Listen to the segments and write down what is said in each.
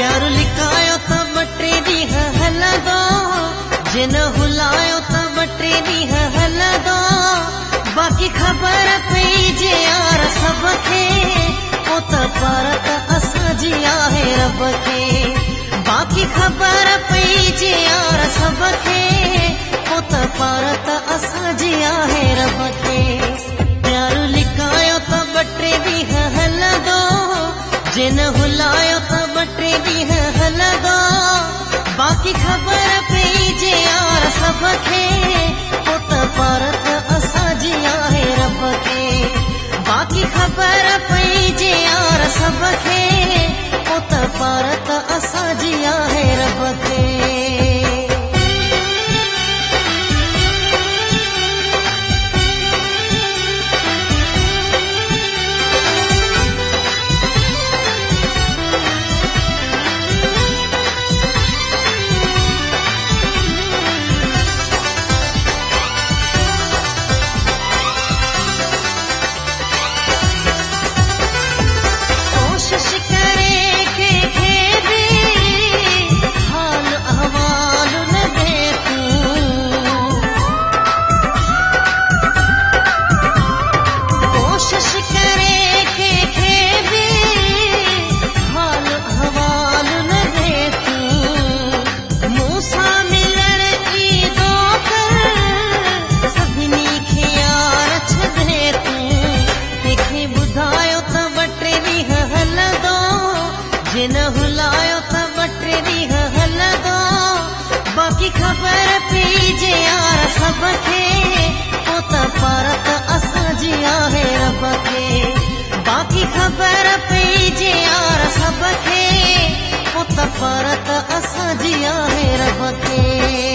پيار لڪايو ته ٻه ٽي ڏينهن هلندو. جن هلايو ته ٻه ٽي ڏينهن هلندو. باقي خبر پئي جي يار سڀ کي او ته اتارت اسان جي آهي رب کي. باقي خبر پئي جي يار سڀ کي ات اسان جي آهي رب کي. پيار لڪايو ته ٻه ٽي ڏينهن هلندو. جن هلايو ته बाक़ी ख़बर पई यार सभ खे। पुत त पर त असांजी आहे रब खे बाक़ी ख़बर पई जे यार सभ खे। पुत त पर त असांजी आहे रब खे باقي خبر پئي جي يار سڀ کي پوءِ ته پر ته اسان جي آهي رب کي باقي خبر پئي جي يار سڀ کي پوءِ ته پر ته اسان جي آهي رب کي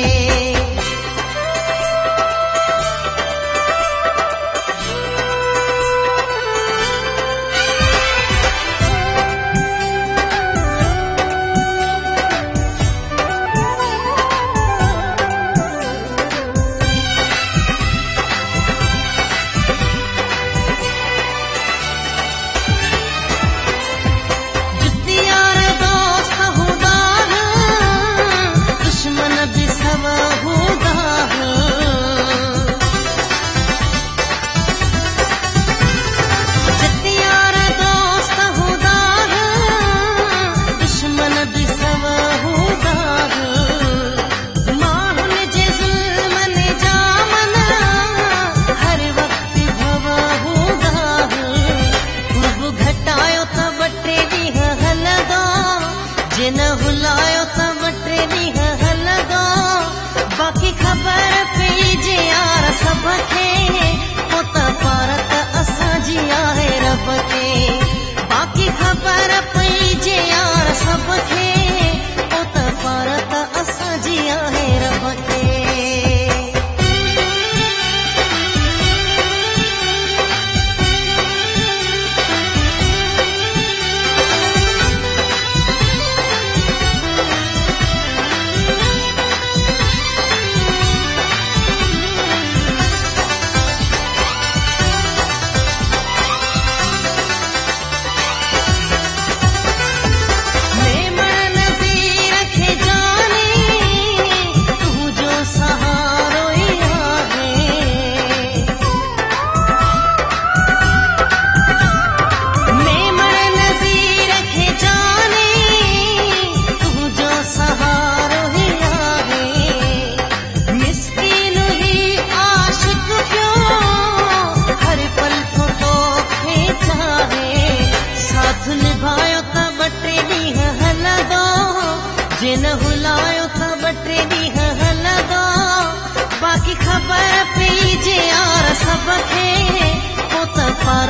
جن هلايو ته ٻه ٽي ڏينهن هلندو. باقي خبر پئي جي يار سڀ کي پوءِ ته پر